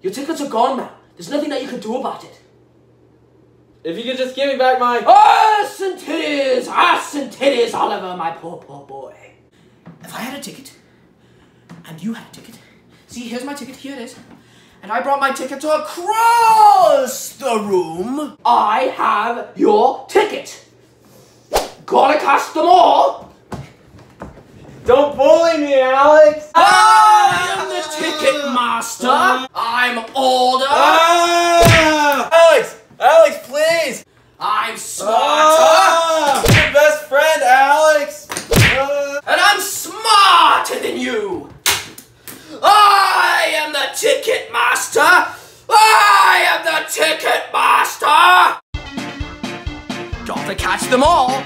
Your tickets are gone, man. There's nothing that you can do about it. If you could just give me back my. Ass and titties! Ass and titties, Oliver, my poor, poor boy. If I had a ticket, and you had a ticket, see, here's my ticket, here it is, and I brought my ticket to across the room, I have your ticket. Gotta catch them all. Don't bully me, Alex! The master. I'm older. Ah! Alex! Alex, please! I'm smarter. Ah! Your best friend, Alex! Ah! And I'm smarter than you! I am the ticket master! I am the ticket master! Got to catch them all!